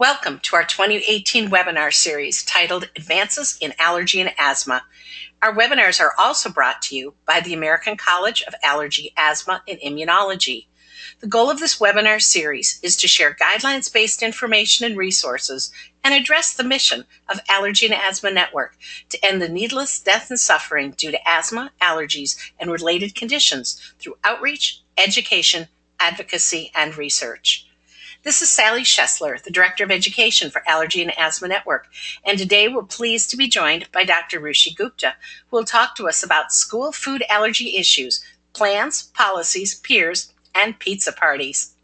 Welcome to our 2018 webinar series titled Advances in Allergy and Asthma. Our webinars are also brought to you by the American College of Allergy, Asthma, and Immunology. The goal of this webinar series is to share guidelines-based information and resources and address the mission of Allergy and Asthma Network to end the needless death and suffering due to asthma, allergies, and related conditions through outreach, education, advocacy, and research. This is Sally Schoessler, the Director of Education for Allergy and Asthma Network, and today we're pleased to be joined by Dr. Ruchi Gupta, who will talk to us about school food allergy issues, plans, policies, peers, and pizza parties.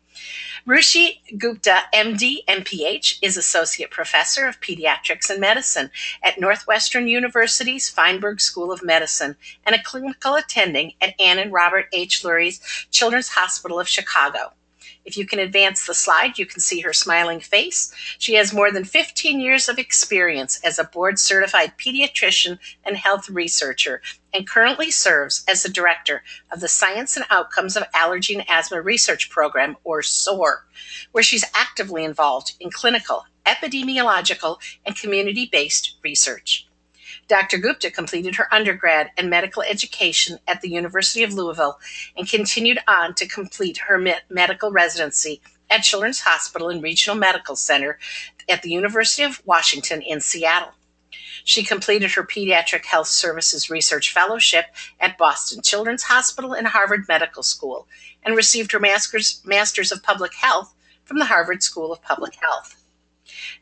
Ruchi Gupta, MD, MPH, is Associate Professor of Pediatrics and Medicine at Northwestern University's Feinberg School of Medicine and a clinical attending at Ann and Robert H. Lurie's Children's Hospital of Chicago. If you can advance the slide, you can see her smiling face. She has more than 15 years of experience as a board certified pediatrician and health researcher and currently serves as the director of the Science and Outcomes of Allergy and Asthma Research Program, or SOAR, where she's actively involved in clinical, epidemiological, and community based research. Dr. Gupta completed her undergrad and medical education at the University of Louisville and continued on to complete her medical residency at Children's Hospital and Regional Medical Center at the University of Washington in Seattle. She completed her Pediatric Health Services Research Fellowship at Boston Children's Hospital and Harvard Medical School and received her Master's, Masters of Public Health from the Harvard School of Public Health.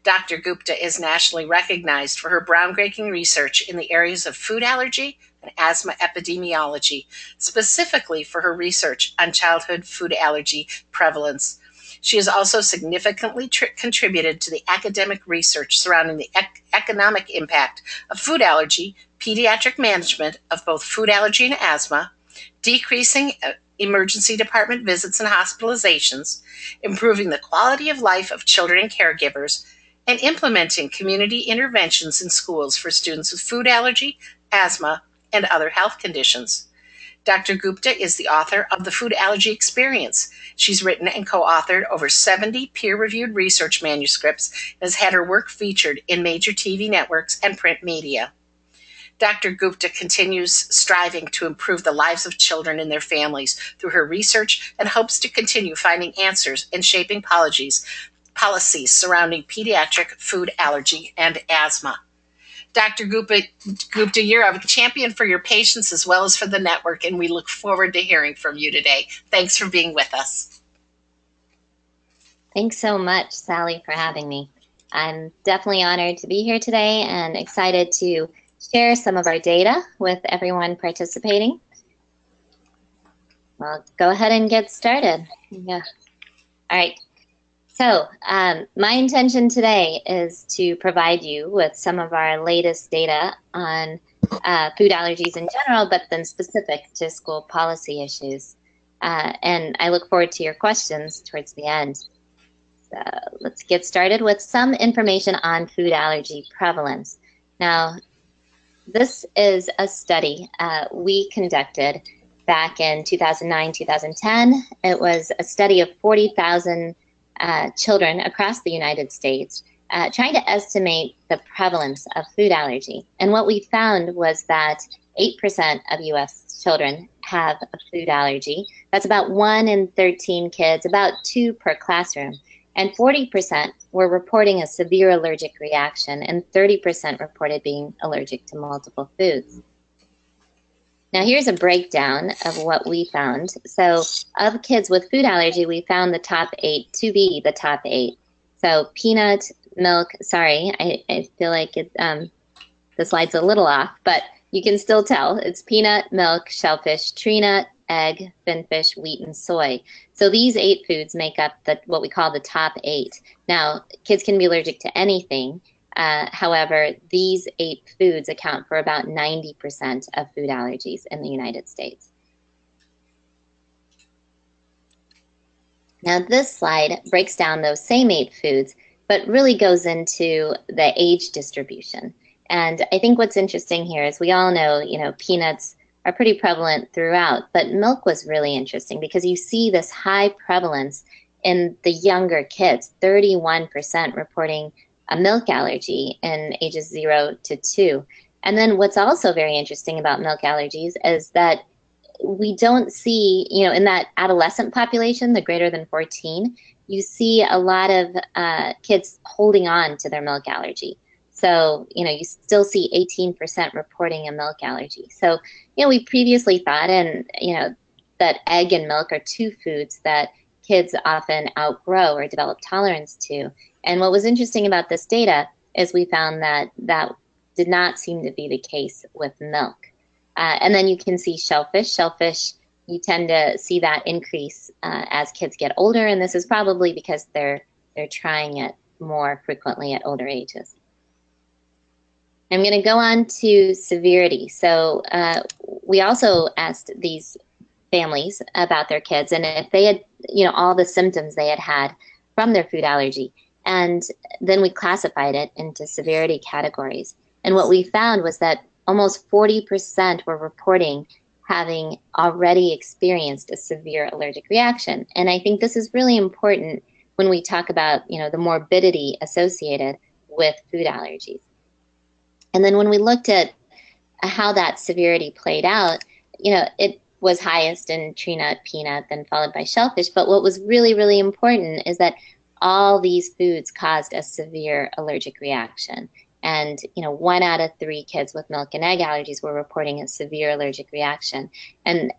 Dr. Gupta is nationally recognized for her groundbreaking research in the areas of food allergy and asthma epidemiology, specifically for her research on childhood food allergy prevalence. She has also significantly tr- contributed to the academic research surrounding the ec- economic impact of food allergy, pediatric management of both food allergy and asthma, decreasing uh, emergency department visits and hospitalizations, improving the quality of life of children and caregivers, and implementing community interventions in schools for students with food allergy, asthma, and other health conditions. Dr. Gupta is the author of The Food Allergy Experience. She's written and co authored over 70 peer reviewed research manuscripts and has had her work featured in major TV networks and print media. Dr. Gupta continues striving to improve the lives of children and their families through her research and hopes to continue finding answers and shaping policies, policies surrounding pediatric food allergy and asthma. Dr. Gupta, Gupta, you're a champion for your patients as well as for the network, and we look forward to hearing from you today. Thanks for being with us. Thanks so much, Sally, for having me. I'm definitely honored to be here today and excited to share some of our data with everyone participating. Well, go ahead and get started. Yeah. All right. So um, my intention today is to provide you with some of our latest data on uh, food allergies in general, but then specific to school policy issues. Uh, and I look forward to your questions towards the end. So let's get started with some information on food allergy prevalence. Now, this is a study uh, we conducted back in 2009 2010. It was a study of 40,000 uh, children across the United States uh, trying to estimate the prevalence of food allergy. And what we found was that 8% of US children have a food allergy. That's about 1 in 13 kids, about 2 per classroom. And 40% were reporting a severe allergic reaction, and 30% reported being allergic to multiple foods. Now, here's a breakdown of what we found. So, of kids with food allergy, we found the top eight to be the top eight. So, peanut, milk, sorry, I, I feel like it, um, the slide's a little off, but you can still tell. It's peanut, milk, shellfish, tree nut, egg, finfish, wheat, and soy. So these eight foods make up the what we call the top eight. Now, kids can be allergic to anything. Uh, however, these eight foods account for about 90% of food allergies in the United States. Now, this slide breaks down those same eight foods, but really goes into the age distribution. And I think what's interesting here is we all know, you know, peanuts are pretty prevalent throughout. But milk was really interesting because you see this high prevalence in the younger kids, 31% reporting a milk allergy in ages zero to two. And then what's also very interesting about milk allergies is that we don't see, you know, in that adolescent population, the greater than 14, you see a lot of uh, kids holding on to their milk allergy. So, you know, you still see 18% reporting a milk allergy. So, you know, we previously thought, and, you know, that egg and milk are two foods that kids often outgrow or develop tolerance to. And what was interesting about this data is we found that that did not seem to be the case with milk. Uh, and then you can see shellfish. Shellfish, you tend to see that increase uh, as kids get older, and this is probably because they're they're trying it more frequently at older ages. I'm going to go on to severity. So uh, we also asked these families about their kids and if they had, you know, all the symptoms they had had from their food allergy. And then we classified it into severity categories. And what we found was that almost 40% were reporting having already experienced a severe allergic reaction. And I think this is really important when we talk about, you know, the morbidity associated with food allergies. And then when we looked at how that severity played out, you know, it was highest in tree nut, peanut, then followed by shellfish. But what was really, really important is that all these foods caused a severe allergic reaction. And, you know, one out of three kids with milk and egg allergies were reporting a severe allergic reaction. And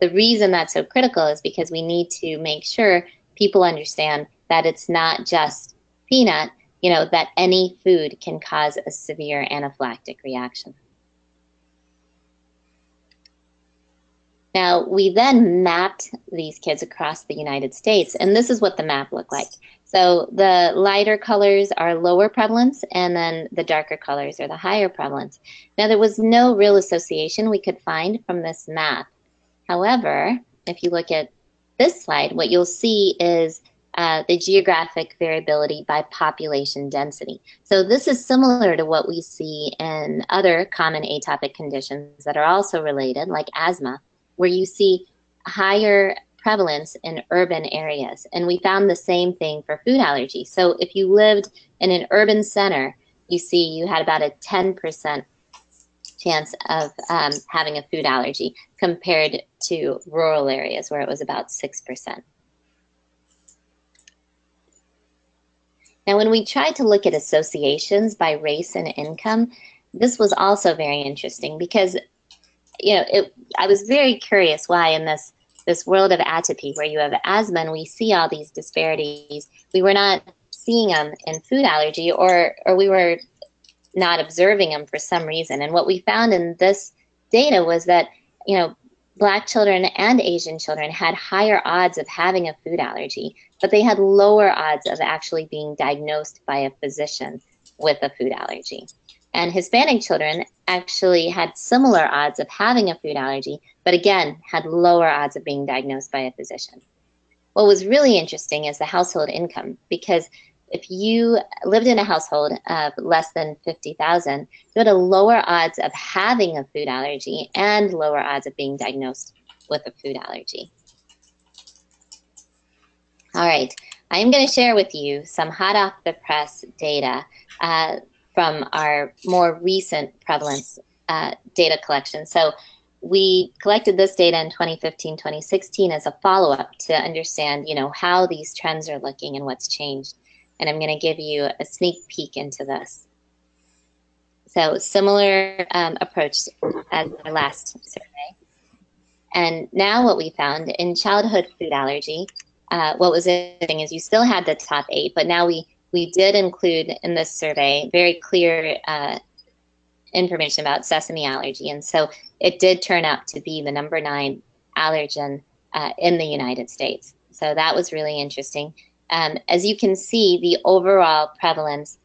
the reason that's so critical is because we need to make sure people understand that it's not just peanut, you know, that any food can cause a severe anaphylactic reaction. Now, we then mapped these kids across the United States, and this is what the map looked like. So the lighter colors are lower prevalence, and then the darker colors are the higher prevalence. Now, there was no real association we could find from this map. However, if you look at this slide, what you'll see is uh, the geographic variability by population density. So this is similar to what we see in other common atopic conditions that are also related, like asthma, where you see higher prevalence in urban areas. And we found the same thing for food allergy. So if you lived in an urban center, you see you had about a 10% chance of um, having a food allergy compared to rural areas where it was about 6%. Now, when we tried to look at associations by race and income, this was also very interesting because, you know, it, I was very curious why in this this world of atopy where you have asthma and we see all these disparities, we were not seeing them in food allergy or or we were not observing them for some reason. And what we found in this data was that, you know, black children and Asian children had higher odds of having a food allergy, but they had lower odds of actually being diagnosed by a physician with a food allergy. And Hispanic children actually had similar odds of having a food allergy, but again, had lower odds of being diagnosed by a physician. What was really interesting is the household income, because if you lived in a household of less than 50,000, you had a lower odds of having a food allergy and lower odds of being diagnosed with a food allergy. All right, I am going to share with you some hot off the press data uh, from our more recent prevalence uh, data collection. So we collected this data in 2015, 2016 as a follow-up to understand, you know, how these trends are looking and what's changed and I'm going to give you a sneak peek into this. So similar um, approach as our last survey. And now what we found in childhood food allergy, uh, what was interesting is you still had the top eight, but now we, we did include in this survey very clear uh, information about sesame allergy. And so it did turn out to be the number nine allergen uh, in the United States. So that was really interesting. Um, as you can see, the overall prevalence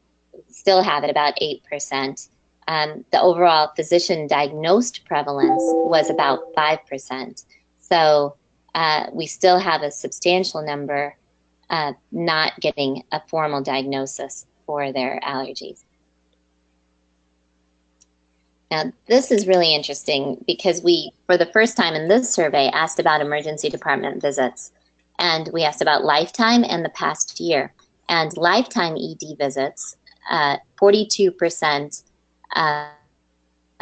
still have it about 8%. Um, the overall physician diagnosed prevalence was about 5%. So uh, we still have a substantial number uh, not getting a formal diagnosis for their allergies. Now, this is really interesting because we, for the first time in this survey, asked about emergency department visits. And we asked about lifetime and the past year. And lifetime ED visits, uh, 42% uh,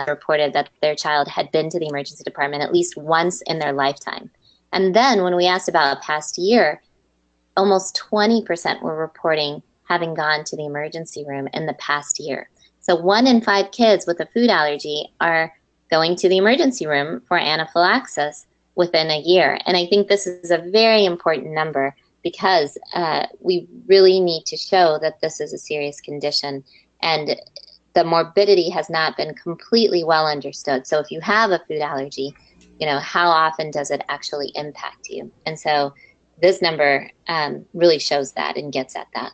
reported that their child had been to the emergency department at least once in their lifetime. And then when we asked about past year, almost 20% were reporting having gone to the emergency room in the past year. So one in five kids with a food allergy are going to the emergency room for anaphylaxis within a year. And I think this is a very important number because uh, we really need to show that this is a serious condition. And the morbidity has not been completely well understood. So if you have a food allergy, you know, how often does it actually impact you? And so this number um, really shows that and gets at that.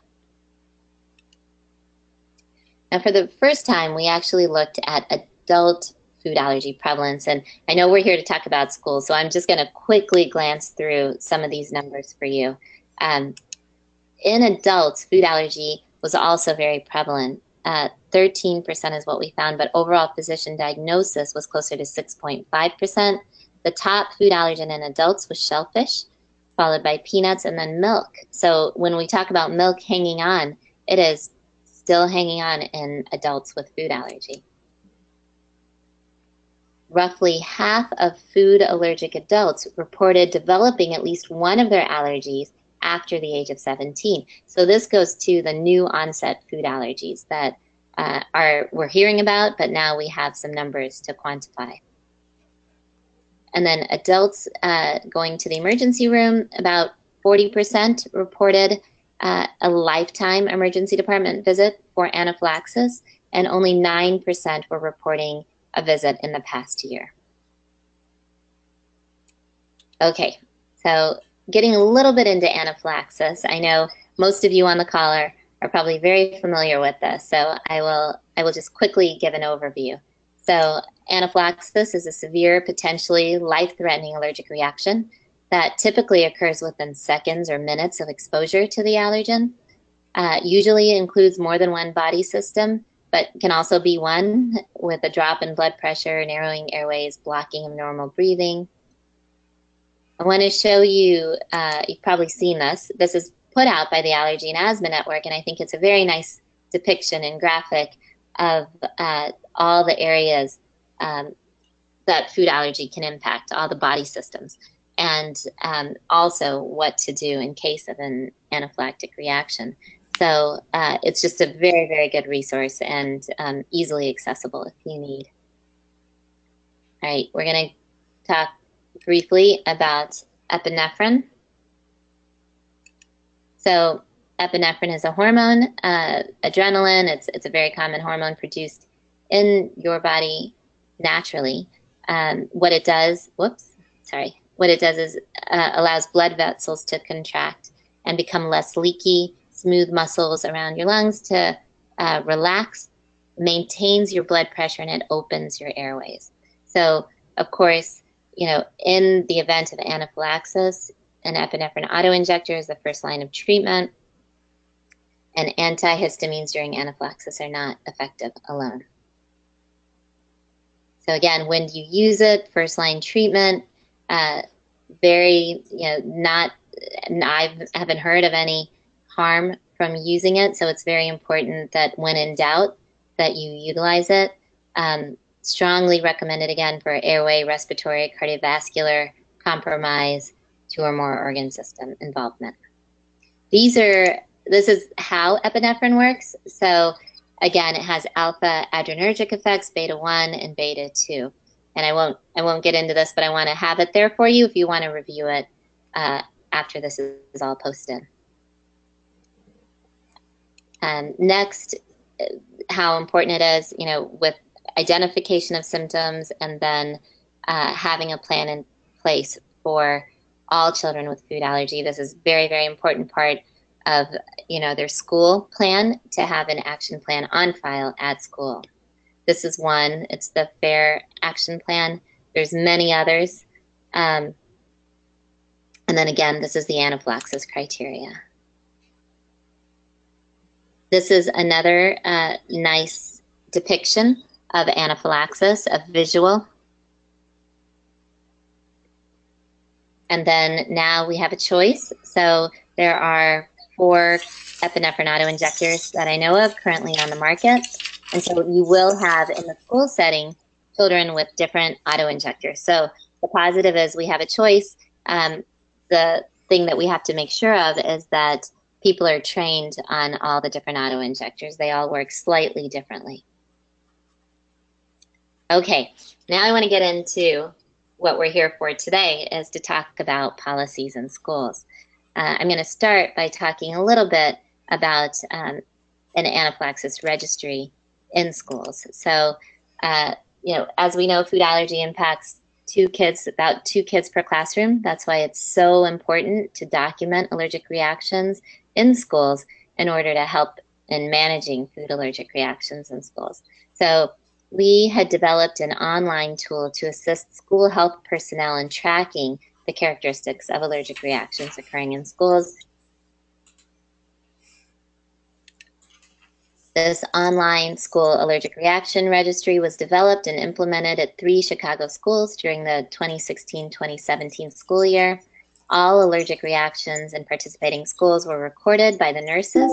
Now, for the first time, we actually looked at adult food allergy prevalence. And I know we're here to talk about schools, so I'm just going to quickly glance through some of these numbers for you. Um, in adults, food allergy was also very prevalent. Uh, 13% is what we found, but overall physician diagnosis was closer to 6.5%. The top food allergen in adults was shellfish, followed by peanuts and then milk. So when we talk about milk hanging on, it is still hanging on in adults with food allergy. Roughly half of food allergic adults reported developing at least one of their allergies after the age of 17. So this goes to the new onset food allergies that uh, are we're hearing about, but now we have some numbers to quantify. And then adults uh, going to the emergency room, about 40% reported uh, a lifetime emergency department visit for anaphylaxis, and only 9% were reporting a visit in the past year. Okay, so getting a little bit into anaphylaxis, I know most of you on the call are, are probably very familiar with this, so I will I will just quickly give an overview. So anaphylaxis is a severe, potentially life-threatening allergic reaction that typically occurs within seconds or minutes of exposure to the allergen. Uh, usually includes more than one body system, but can also be one with a drop in blood pressure, narrowing airways, blocking of normal breathing, I want to show you, uh, you've probably seen this. This is put out by the Allergy and Asthma Network, and I think it's a very nice depiction and graphic of uh, all the areas um, that food allergy can impact, all the body systems, and um, also what to do in case of an anaphylactic reaction. So uh, it's just a very, very good resource and um, easily accessible if you need. All right, we're going to talk briefly about epinephrine. So epinephrine is a hormone, uh, adrenaline. It's it's a very common hormone produced in your body naturally. Um, what it does, whoops, sorry. What it does is uh, allows blood vessels to contract and become less leaky, smooth muscles around your lungs to uh, relax, maintains your blood pressure, and it opens your airways. So, of course, you know, in the event of anaphylaxis, an epinephrine autoinjector is the first line of treatment, and antihistamines during anaphylaxis are not effective alone. So again, when do you use it, first line treatment, uh, very, you know, not, I haven't heard of any harm from using it. So it's very important that when in doubt, that you utilize it. Um, strongly recommended again for airway, respiratory, cardiovascular compromise, two or more organ system involvement. These are, this is how epinephrine works. So again, it has alpha adrenergic effects, beta 1 and beta 2. And I won't, I won't get into this, but I want to have it there for you if you want to review it uh, after this is all posted. And next, uh, how important it is, you know, with identification of symptoms and then uh, having a plan in place for all children with food allergy. This is very, very important part of you know their school plan to have an action plan on file at school. This is one. It's the FARE action plan. There's many others. Um, and then again, this is the anaphylaxis criteria. This is another uh, nice depiction of anaphylaxis, a visual. And then now we have a choice. So there are four epinephrine auto injectors that I know of currently on the market. And so you will have in the school setting children with different auto injectors. So the positive is we have a choice. Um, the thing that we have to make sure of is that people are trained on all the different auto injectors. They all work slightly differently. Okay, now I want to get into what we're here for today is to talk about policies in schools. Uh, I'm going to start by talking a little bit about um, an anaphylaxis registry in schools. So, uh, you know, as we know, food allergy impacts two kids, about two kids per classroom. That's why it's so important to document allergic reactions in schools in order to help in managing food allergic reactions in schools. So we had developed an online tool to assist school health personnel in tracking the characteristics of allergic reactions occurring in schools. This online school allergic reaction registry was developed and implemented at three Chicago schools during the 2016 2017 school year. All allergic reactions in participating schools were recorded by the nurses.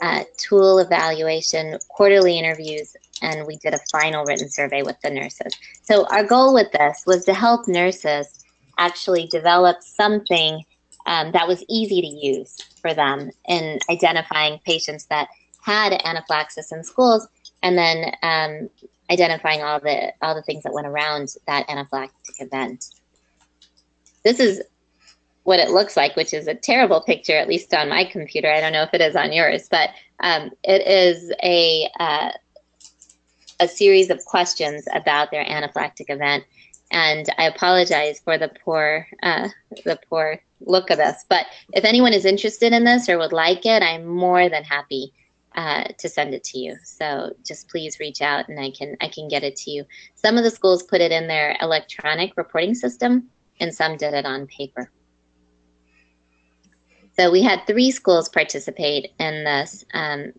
Uh, tool evaluation, quarterly interviews, and we did a final written survey with the nurses. So our goal with this was to help nurses actually develop something um, that was easy to use for them in identifying patients that had anaphylaxis in schools, and then um, identifying all the all the things that went around that anaphylactic event. This is what it looks like, which is a terrible picture, at least on my computer. I don't know if it is on yours, but um, it is a uh, a series of questions about their anaphylactic event. And I apologize for the poor uh, the poor look of this. But if anyone is interested in this or would like it, I'm more than happy uh, to send it to you. So just please reach out and I can I can get it to you. Some of the schools put it in their electronic reporting system, and some did it on paper. So we had three schools participate in this. Um,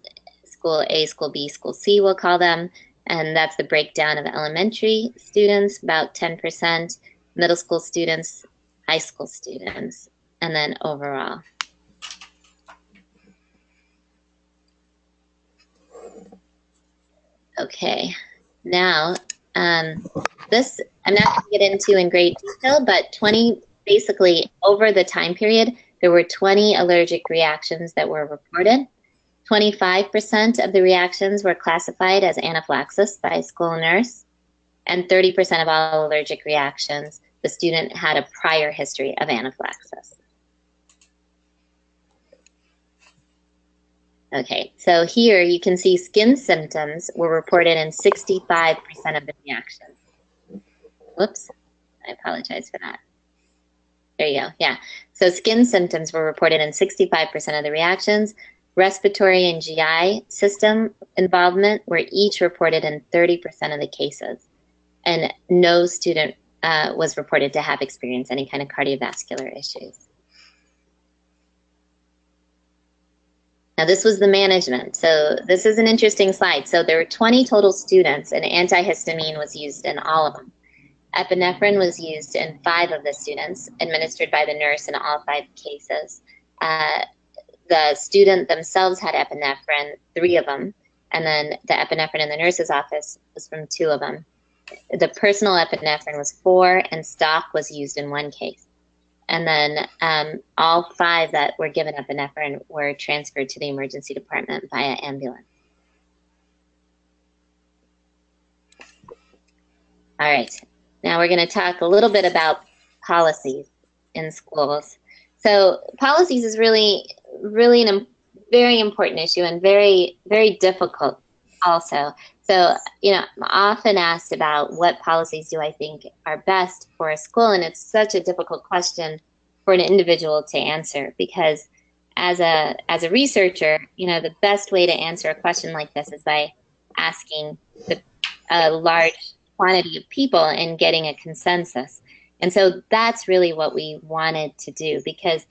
school A, School B, School C, we'll call them. And that's the breakdown of elementary students, about 10%, middle school students, high school students, and then overall. Okay, now um, this I'm not going to get into in great detail, but 20 basically over the time period, there were 20 allergic reactions that were reported. 25% of the reactions were classified as anaphylaxis by a school nurse, and 30% of all allergic reactions, the student had a prior history of anaphylaxis. Okay, so here you can see skin symptoms were reported in 65% of the reactions. Whoops, I apologize for that. There you go. Yeah. So skin symptoms were reported in 65% of the reactions. Respiratory and GI system involvement were each reported in 30% of the cases. And no student uh, was reported to have experienced any kind of cardiovascular issues. Now, this was the management. So, this is an interesting slide. So, there were 20 total students, and antihistamine was used in all of them. Epinephrine was used in five of the students, administered by the nurse in all five cases. Uh, the student themselves had epinephrine, three of them, and then the epinephrine in the nurse's office was from two of them. The personal epinephrine was four, and stock was used in one case. And then um, all five that were given epinephrine were transferred to the emergency department via ambulance. All right, now we're going to talk a little bit about policies in schools. So policies is really, really a Im- very important issue and very, very difficult also. So, you know, I'm often asked about what policies do I think are best for a school, and it's such a difficult question for an individual to answer because as a as a researcher, you know, the best way to answer a question like this is by asking the, a large quantity of people and getting a consensus. And so that's really what we wanted to do because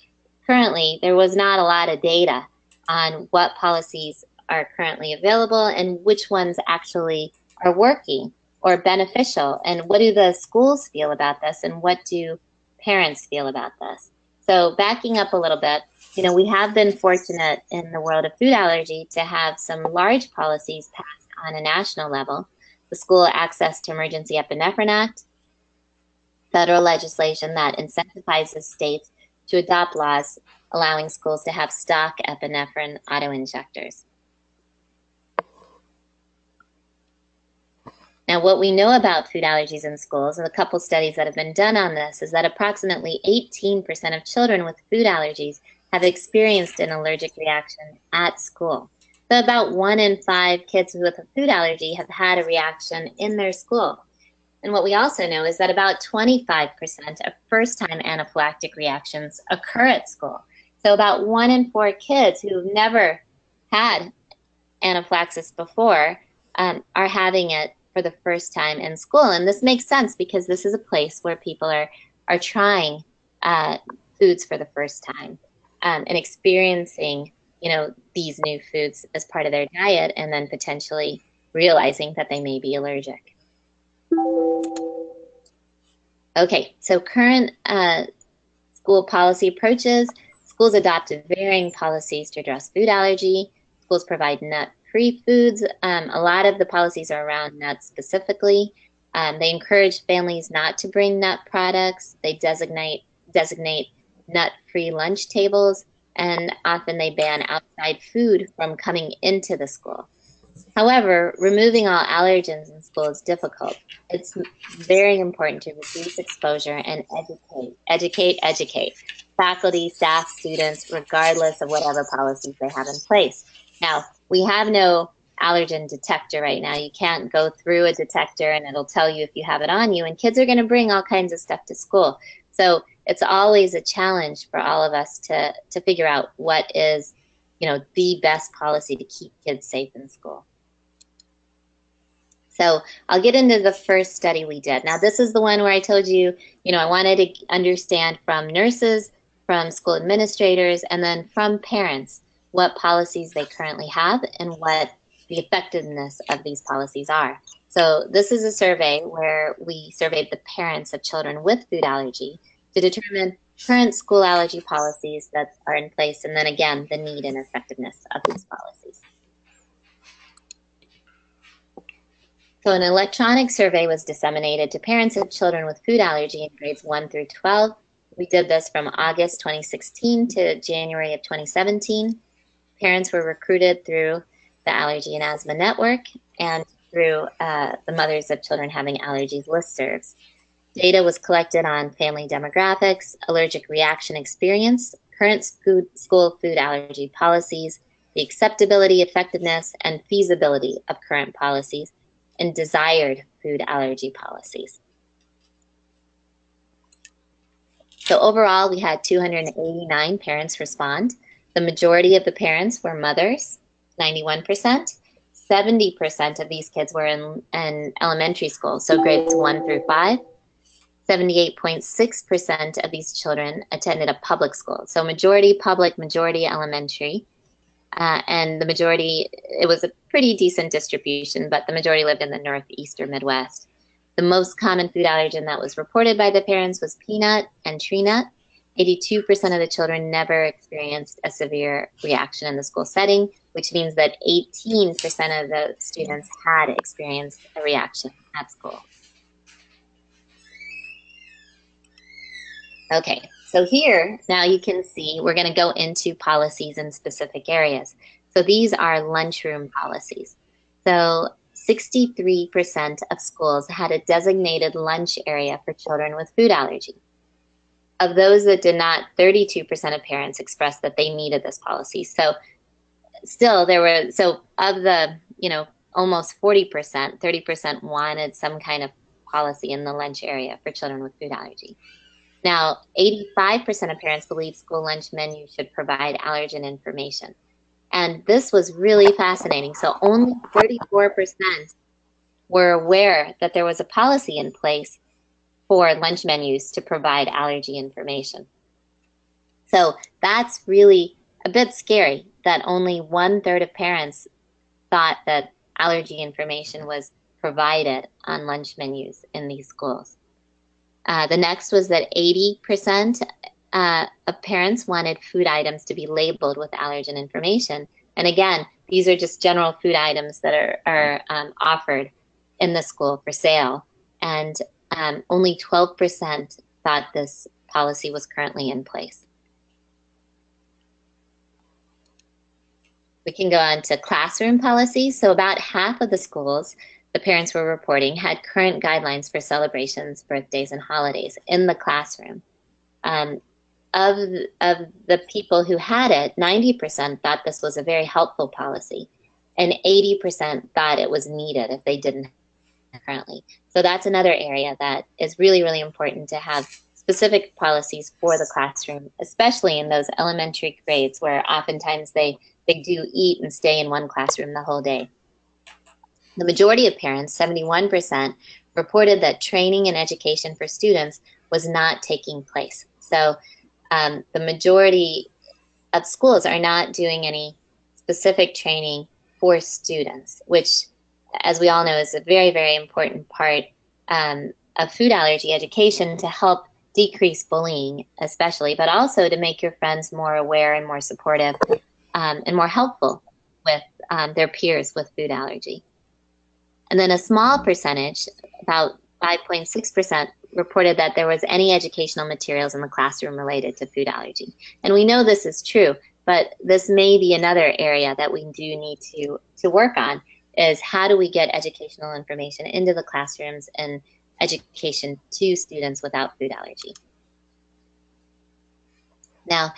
currently there was not a lot of data on what policies are currently available and which ones actually are working or beneficial and what do the schools feel about this and what do parents feel about this. So, backing up a little bit, you know, we have been fortunate in the world of food allergy to have some large policies passed on a national level. The School Access to Emergency Epinephrine Act, federal legislation that incentivizes states to adopt laws allowing schools to have stock epinephrine autoinjectors. Now, what we know about food allergies in schools, and a couple studies that have been done on this, is that approximately 18% of children with food allergies have experienced an allergic reaction at school. So, about one in five kids with a food allergy have had a reaction in their school. And what we also know is that about 25% of first time anaphylactic reactions occur at school. So, about one in four kids who've never had anaphylaxis before um, are having it for the first time in school. And this makes sense because this is a place where people are, are trying uh, foods for the first time um, and experiencing, you know, these new foods as part of their diet and then potentially realizing that they may be allergic. Okay, so current uh, school policy approaches. Schools adopt varying policies to address food allergy. Schools provide nut free foods. Um, a lot of the policies are around nuts specifically. Um, they encourage families not to bring nut products. They designate designate nut free lunch tables, and often they ban outside food from coming into the school. However, removing all allergens in school is difficult. It's very important to reduce exposure and educate, educate, educate faculty, staff, students, regardless of whatever policies they have in place. Now, we have no allergen detector right now. You can't go through a detector and it'll tell you if you have it on you. And kids are going to bring all kinds of stuff to school. So it's always a challenge for all of us to, to figure out what is, you know, the best policy to keep kids safe in school. So I'll get into the first study we did. Now, this is the one where I told you, you know, I wanted to understand from nurses, from school administrators, and then from parents what policies they currently have and what the effectiveness of these policies are. So this is a survey where we surveyed the parents of children with food allergy to determine current school allergy policies that are in place and then again the need and effectiveness of these policies. So an electronic survey was disseminated to parents of children with food allergy in grades 1 through 12. We did this from August 2016 to January of 2017 parents were recruited through the Allergy and Asthma Network and through uh, the Mothers of Children Having Allergies listservs. Data was collected on family demographics, allergic reaction experience, current food, school food allergy policies, the acceptability, effectiveness, and feasibility of current policies, and desired food allergy policies. So overall, we had 289 parents respond. The majority of the parents were mothers, 91%. 70% of these kids were in, in elementary school, so grades 1 through 5. 78.6% of these children attended a public school. So majority public, majority elementary. Uh, and the majority, it was a pretty decent distribution, but the majority lived in the Northeast or Midwest. The most common food allergen that was reported by the parents was peanut and tree nut. 82% of the children never experienced a severe reaction in the school setting, which means that 18% of the students had experienced a reaction at school. Okay, so here now you can see we're going to go into policies in specific areas. So these are lunchroom policies. So 63% of schools had a designated lunch area for children with food allergy. Of those that did not, 32% of parents expressed that they needed this policy. So still there were, so of the, you know, almost 40%, 30% wanted some kind of policy in the lunch area for children with food allergy. Now, 85% of parents believe school lunch menus should provide allergen information. And this was really fascinating. So only 34% were aware that there was a policy in place for lunch menus to provide allergy information. So that's really a bit scary that only one third of parents thought that allergy information was provided on lunch menus in these schools. Uh, the next was that 80% uh, of parents wanted food items to be labeled with allergen information. And again, these are just general food items that are, are um, offered in the school for sale. And um, only 12% thought this policy was currently in place. We can go on to classroom policies. So about half of the schools the parents were reporting had current guidelines for celebrations, birthdays, and holidays in the classroom. Um, of, of the people who had it, 90% thought this was a very helpful policy, and 80% thought it was needed if they didn't currently. So that's another area that is really, really important to have specific policies for the classroom, especially in those elementary grades where oftentimes they, they do eat and stay in one classroom the whole day. The majority of parents, 71%, reported that training and education for students was not taking place. So um, the majority of schools are not doing any specific training for students, which, as we all know, is a very, very important part um, of food allergy education to help decrease bullying, especially, but also to make your friends more aware and more supportive um, and more helpful with um, their peers with food allergy. And then a small percentage, about 5.6%, reported that there was any educational materials in the classroom related to food allergy. And we know this is true, but this may be another area that we do need to, to work on is how do we get educational information into the classrooms and education to students without food allergy. Now,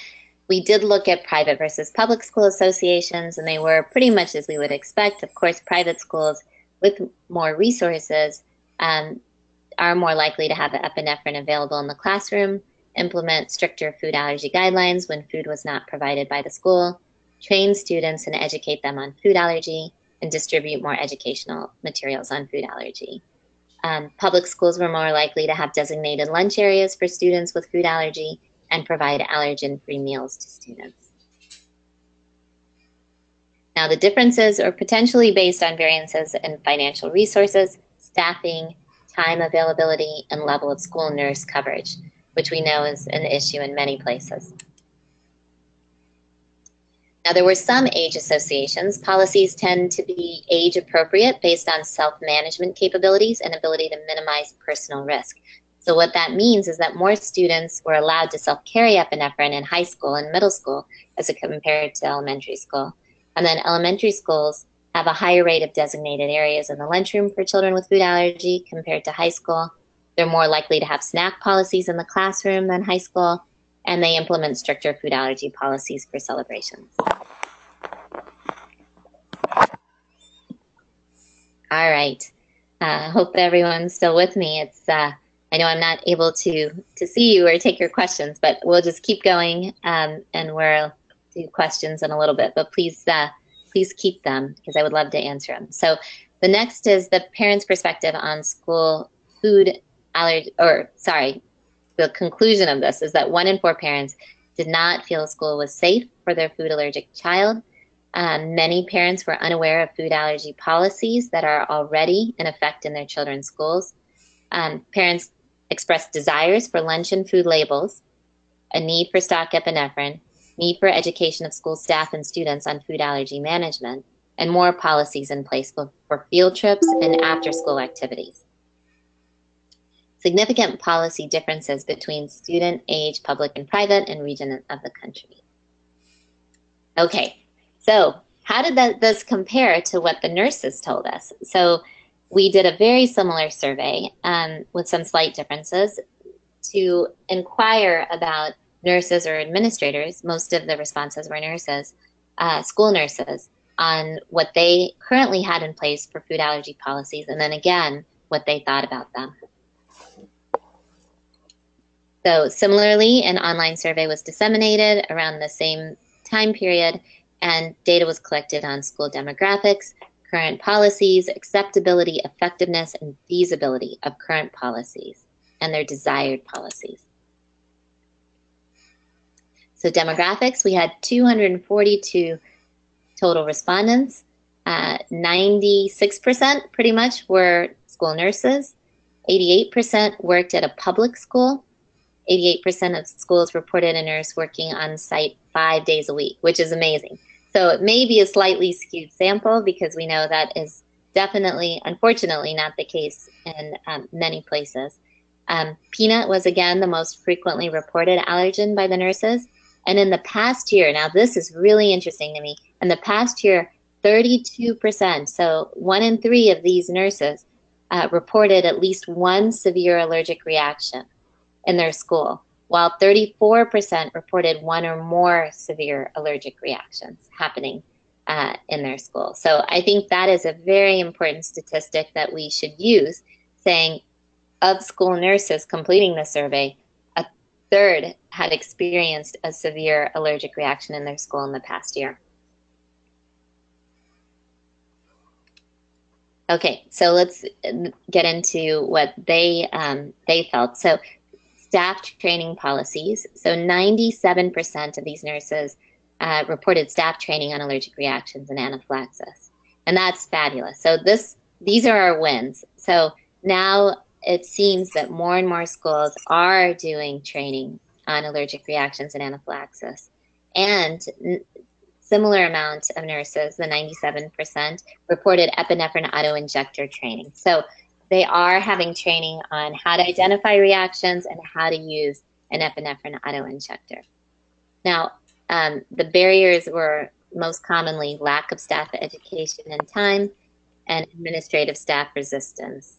we did look at private versus public school associations, and they were pretty much as we would expect. Of course, private schools with more resources um, are more likely to have epinephrine available in the classroom, implement stricter food allergy guidelines when food was not provided by the school, train students and educate them on food allergy, and distribute more educational materials on food allergy. Um, public schools were more likely to have designated lunch areas for students with food allergy and provide allergen-free meals to students. Now, the differences are potentially based on variances in financial resources, staffing, time availability, and level of school nurse coverage, which we know is an issue in many places. Now, there were some age associations. Policies tend to be age appropriate based on self management capabilities and ability to minimize personal risk. So, what that means is that more students were allowed to self carry epinephrine in high school and middle school as compared to elementary school. And then elementary schools have a higher rate of designated areas in the lunchroom for children with food allergy compared to high school. They're more likely to have snack policies in the classroom than high school, and they implement stricter food allergy policies for celebrations. All right. I uh, hope everyone's still with me. It's uh, I know I'm not able to to see you or take your questions, but we'll just keep going, um, and we'll do questions in a little bit. But please uh, please keep them because I would love to answer them. So the next is the parent's perspective on school food allergy, or sorry, the conclusion of this is that one in four parents did not feel school was safe for their food allergic child. Um, many parents were unaware of food allergy policies that are already in effect in their children's schools. Um, parents expressed desires for lunch and food labels, a need for stock epinephrine, need for education of school staff and students on food allergy management, and more policies in place for, field trips and after school activities. Significant policy differences between student, age, public and private, and region of the country. Okay, so how did that, this compare to what the nurses told us? So we did a very similar survey um, with some slight differences to inquire about nurses or administrators, most of the responses were nurses, uh, school nurses, on what they currently had in place for food allergy policies, and then again, what they thought about them. So similarly, an online survey was disseminated around the same time period, and data was collected on school demographics, current policies, acceptability, effectiveness, and feasibility of current policies and their desired policies. So demographics, we had 242 total respondents. Uh, 96% pretty much were school nurses. 88% worked at a public school. 88% of schools reported a nurse working on site five days a week, which is amazing. So it may be a slightly skewed sample because we know that is definitely, unfortunately, not the case in um, many places. Um, peanut was again the most frequently reported allergen by the nurses. And in the past year, now this is really interesting to me. In the past year, 32%, so one in three of these nurses uh, reported at least one severe allergic reaction in their school, while 34% reported one or more severe allergic reactions happening uh, in their school. So I think that is a very important statistic that we should use, saying of school nurses completing the survey, third had experienced a severe allergic reaction in their school in the past year. Okay, so let's get into what they um, they felt. So, staff training policies. So, 97% of these nurses uh, reported staff training on allergic reactions and anaphylaxis, and that's fabulous. So, this these are our wins. So now it seems that more and more schools are doing training on allergic reactions and anaphylaxis, and similar amount of nurses, the 97%, reported epinephrine auto-injector training. So they are having training on how to identify reactions and how to use an epinephrine auto-injector. Now, um, the barriers were most commonly lack of staff education and time and administrative staff resistance.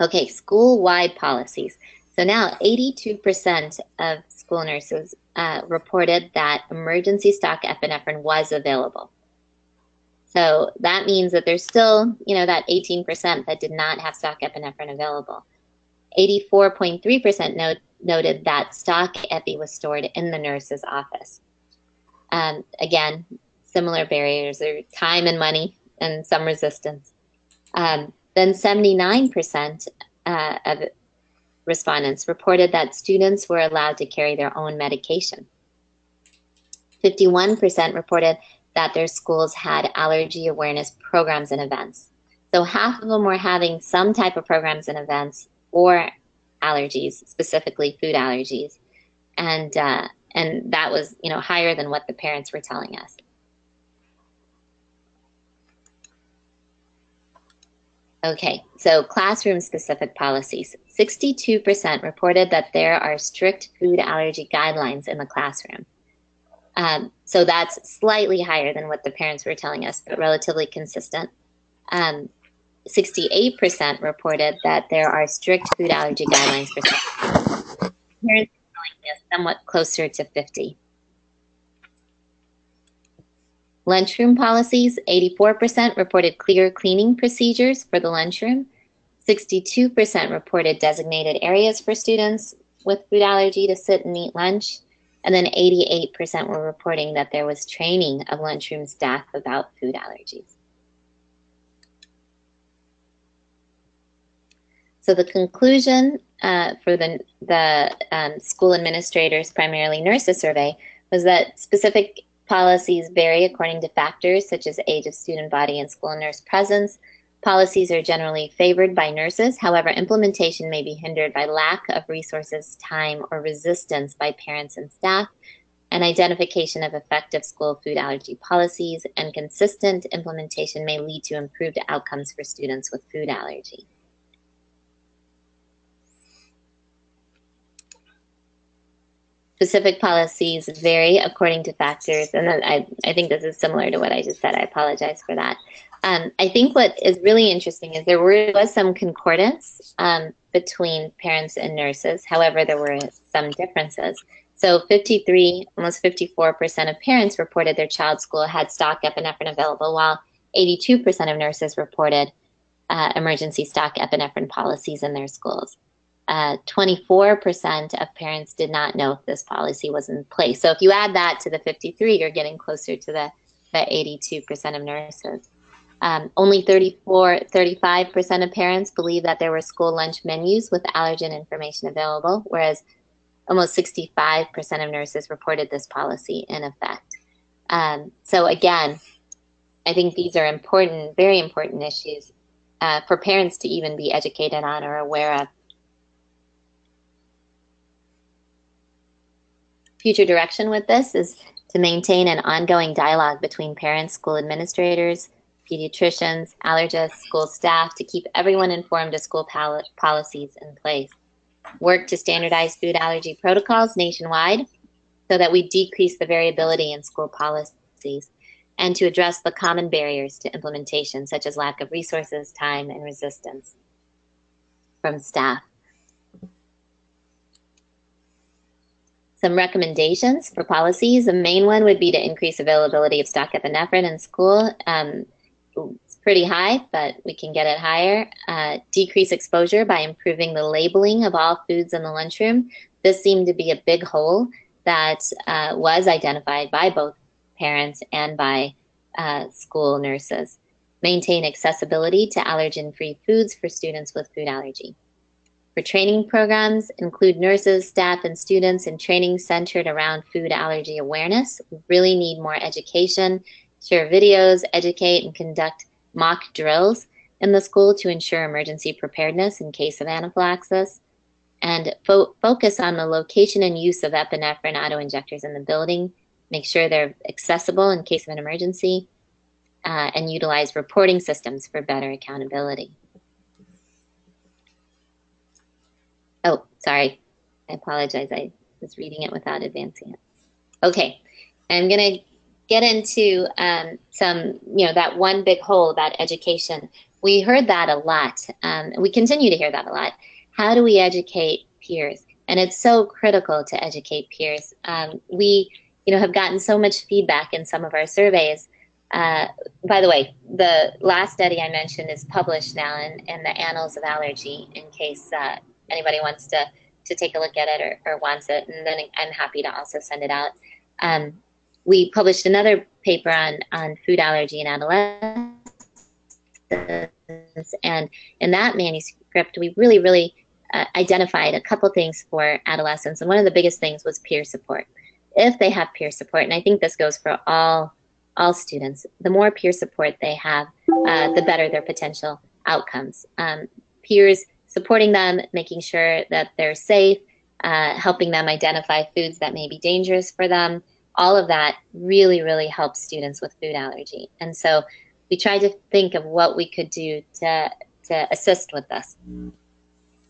Okay, school-wide policies. So now 82% of school nurses uh, reported that emergency stock epinephrine was available. So that means that there's still, you know, that 18% that did not have stock epinephrine available. 84.3% note, noted that stock epi was stored in the nurse's office. Um, again, similar barriers are time and money and some resistance. Um, then 79% uh, of respondents reported that students were allowed to carry their own medication. 51% reported that their schools had allergy awareness programs and events. So half of them were having some type of programs and events for allergies, specifically food allergies, and uh, and that was you know higher than what the parents were telling us. Okay, so classroom specific policies. 62% reported that there are strict food allergy guidelines in the classroom. Um, so that's slightly higher than what the parents were telling us, but relatively consistent. Um, 68% reported that there are strict food allergy guidelines for. Parents somewhat closer to 50. Lunchroom policies 84% reported clear cleaning procedures for the lunchroom. 62% reported designated areas for students with food allergy to sit and eat lunch. And then 88% were reporting that there was training of lunchroom staff about food allergies. So the conclusion uh, for the, the um, school administrators, primarily nurses survey, was that specific Policies vary according to factors such as age of student body and school nurse presence. Policies are generally favored by nurses. However, implementation may be hindered by lack of resources, time, or resistance by parents and staff. And identification of effective school food allergy policies and consistent implementation may lead to improved outcomes for students with food allergy. Specific policies vary according to factors. And I, I think this is similar to what I just said. I apologize for that. Um, I think what is really interesting is there were, was some concordance um, between parents and nurses. However, there were some differences. So 53, almost 54% of parents reported their child's school had stock epinephrine available, while 82% of nurses reported uh, emergency stock epinephrine policies in their schools uh, 24% of parents did not know if this policy was in place. So if you add that to the 53, you're getting closer to the, the 82% of nurses. Um, only 34, 35% of parents believe that there were school lunch menus with allergen information available, whereas almost 65% of nurses reported this policy in effect. Um, so again, I think these are important, very important issues uh, for parents to even be educated on or aware of. Future direction with this is to maintain an ongoing dialogue between parents, school administrators, pediatricians, allergists, school staff to keep everyone informed of school pol- policies in place. Work to standardize food allergy protocols nationwide so that we decrease the variability in school policies and to address the common barriers to implementation, such as lack of resources, time, and resistance from staff. Some recommendations for policies. The main one would be to increase availability of stock epinephrine in school. Um, it's pretty high, but we can get it higher. Uh, decrease exposure by improving the labeling of all foods in the lunchroom. This seemed to be a big hole that uh, was identified by both parents and by uh, school nurses. Maintain accessibility to allergen free foods for students with food allergy. For training programs, include nurses, staff, and students in training centered around food allergy awareness. We really need more education, share videos, educate, and conduct mock drills in the school to ensure emergency preparedness in case of anaphylaxis. And fo- focus on the location and use of epinephrine autoinjectors in the building. Make sure they're accessible in case of an emergency. Uh, and utilize reporting systems for better accountability. Oh, sorry. I apologize. I was reading it without advancing it. Okay. I'm going to get into um, some, you know, that one big hole about education. We heard that a lot. Um, we continue to hear that a lot. How do we educate peers? And it's so critical to educate peers. Um, we, you know, have gotten so much feedback in some of our surveys. Uh, by the way, the last study I mentioned is published now in, in the Annals of Allergy in case uh, anybody wants to to take a look at it or, or wants it, and then I'm happy to also send it out. Um, we published another paper on on food allergy in adolescents, and in that manuscript, we really, really uh, identified a couple things for adolescents, and one of the biggest things was peer support. If they have peer support, and I think this goes for all all students, the more peer support they have, uh, the better their potential outcomes. Um, peers supporting them, making sure that they're safe, uh, helping them identify foods that may be dangerous for them. All of that really, really helps students with food allergy. And so we tried to think of what we could do to, to assist with this.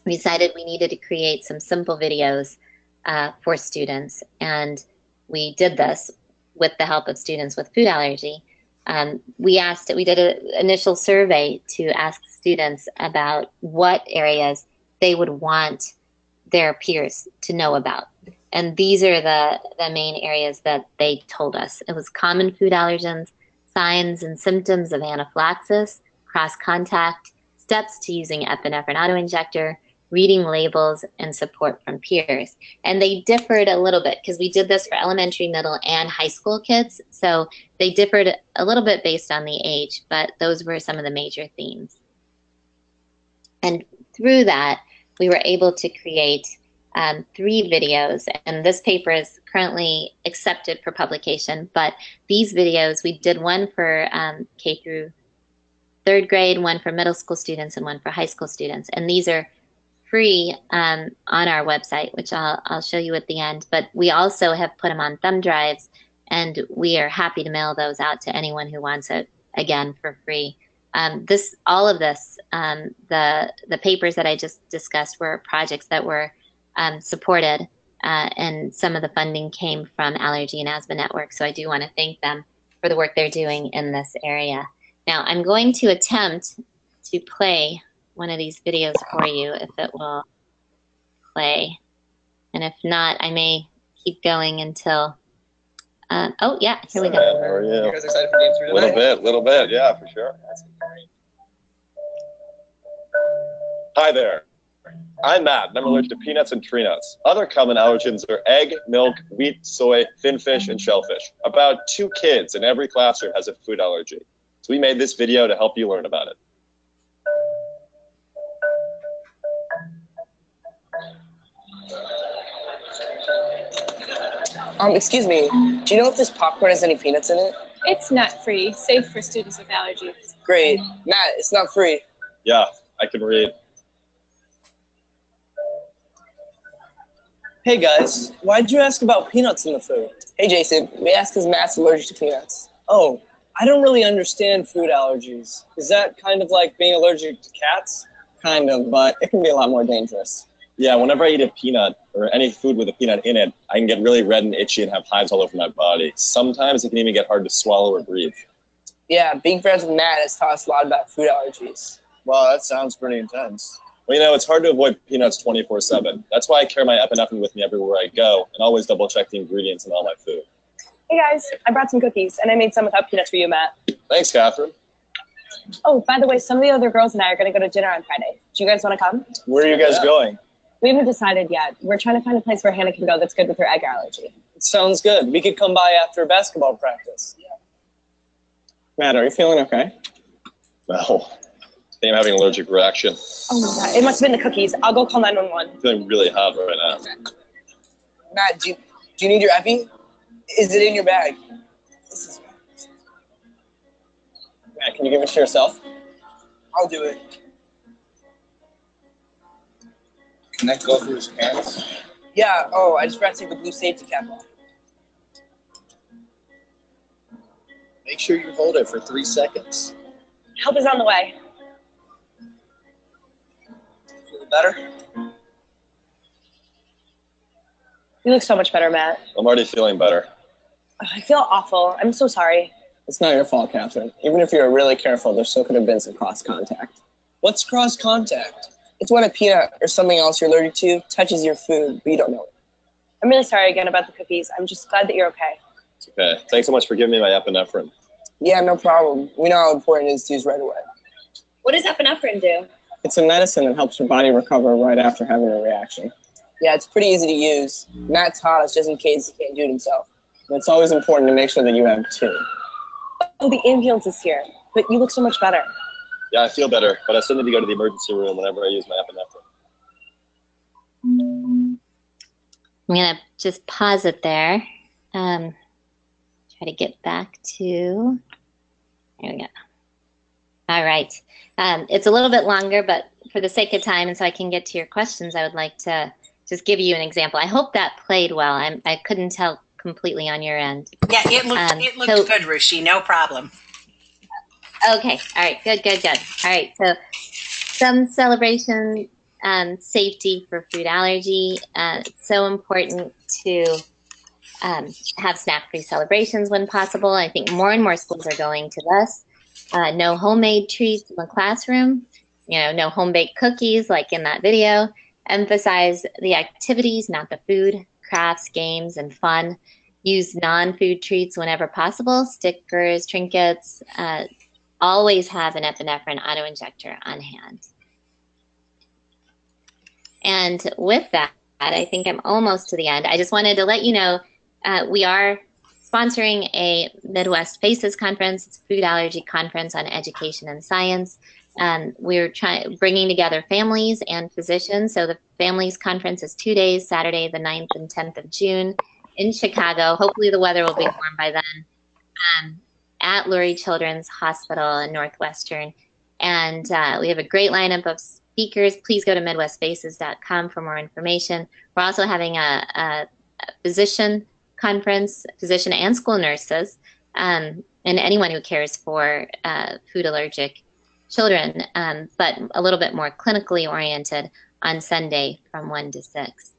We decided we needed to create some simple videos uh, for students. And we did this with the help of students with food allergy. Um, we asked, we did an initial survey to ask students about what areas they would want their peers to know about. And these are the, the main areas that they told us. It was common food allergens, signs and symptoms of anaphylaxis, cross contact, steps to using epinephrine autoinjector, reading labels, and support from peers. And they differed a little bit because we did this for elementary, middle, and high school kids. So they differed a little bit based on the age, but those were some of the major themes. And through that, we were able to create um, three videos, and this paper is currently accepted for publication. But these videos, we did one for um, K through third grade, one for middle school students, and one for high school students. And these are free um, on our website, which I'll, I'll show you at the end. But we also have put them on thumb drives, and we are happy to mail those out to anyone who wants it again for free. Um, this, all of this, um, the the papers that I just discussed were projects that were um, supported, uh, and some of the funding came from Allergy and Asthma Network. So I do want to thank them for the work they're doing in this area. Now I'm going to attempt to play one of these videos for you if it will play, and if not, I may keep going until. Uh, oh yeah, here we go. How are you? You guys excited for game three A little tonight? bit, little bit, yeah, for sure. Hi there. I'm Matt, and I'm allergic to peanuts and tree nuts. Other common allergens are egg, milk, wheat, soy, finfish, and shellfish. About two kids in every classroom has a food allergy. So we made this video to help you learn about it. Um, excuse me. Do you know if this popcorn has any peanuts in it? It's nut free, safe for students with allergies. Great. Matt, it's not free. Yeah, I can read. Hey guys, why'd you ask about peanuts in the food? Hey, Jason. We asked because Matt's allergic to peanuts. Oh, I don't really understand food allergies. Is that kind of like being allergic to cats? Kind of, but it can be a lot more dangerous. Yeah, whenever I eat a peanut or any food with a peanut in it, I can get really red and itchy and have hives all over my body. Sometimes it can even get hard to swallow or breathe. Yeah, being friends with Matt has taught us a lot about food allergies. Wow, that sounds pretty intense. Well, you know, it's hard to avoid peanuts 24 7. That's why I carry my epinephrine with me everywhere I go and always double check the ingredients in all my food. Hey guys, I brought some cookies and I made some without peanuts for you, Matt. Thanks, Catherine. Oh, by the way, some of the other girls and I are going to go to dinner on Friday. Do you guys want to come? Where are you guys Yeah. going? We haven't decided yet. We're trying to find a place where Hannah can go that's good with her egg allergy. Sounds good. We could come by after basketball practice. Matt, are you feeling okay? No. I think I'm having an allergic reaction. Oh my god, it must have been the cookies. I'll go call 911. I'm feeling really hot right now. Matt, do you, do you need your epi? Is it in your bag? This is, Matt, can you give it to yourself? I'll do it. Can that go through his pants? Yeah, oh, I just forgot to take the blue safety cap off. Make sure you hold it for three seconds. Help is on the way. Feel better? You look so much better, Matt. I'm already feeling better. Ugh, I feel awful. I'm so sorry. It's not your fault, Catherine. Even if you were really careful, there still could have been some cross contact. What's cross contact? It's when a peanut or something else you're allergic to touches your food, but you don't know it. I'm really sorry again about the cookies. I'm just glad that you're okay. It's okay. Thanks so much for giving me my epinephrine. Yeah, no problem. We know how important it is to use right away. What does epinephrine do? It's a medicine that helps your body recover right after having a reaction. Yeah, it's pretty easy to use. Matt taught us just in case he can't do it himself. It's always important to make sure that you have two. Oh, the ambulance is here. But you look so much better. Yeah, I feel better, but I still need to go to the emergency room whenever I use my epinephrine. I'm going to just pause it there. Um, try to get back to. There we go. All right. Um, it's a little bit longer, but for the sake of time, and so I can get to your questions, I would like to just give you an example. I hope that played well. I'm, I couldn't tell completely on your end. Yeah, it looked Um, it looked so- good, Ruchi. No problem. Okay. All right. Good, good, good. All right. So, some celebration um, safety for food allergy. Uh, it's so important to um, have snack free celebrations when possible. I think more and more schools are going to this. Uh, no homemade treats in the classroom, you know, no home baked cookies like in that video. Emphasize the activities, not the food, crafts, games, and fun. Use non food treats whenever possible, stickers, trinkets. Uh, always have an epinephrine auto injector on hand. And with that, I think I'm almost to the end. I just wanted to let you know uh, we are sponsoring a Midwest Faces conference. It's a food allergy conference on education and science. Um, we're trying bringing together families and physicians. So the families conference is two days, Saturday the 9th and 10th of June in Chicago. Hopefully the weather will be warm by then. Um, at Lurie Children's Hospital in Northwestern. And uh, we have a great lineup of speakers. Please go to MidwestFaces.com for more information. We're also having a, a, a physician conference, physician and school nurses, um, and anyone who cares for uh, food allergic children, um, but a little bit more clinically oriented on Sunday from 1 to 6.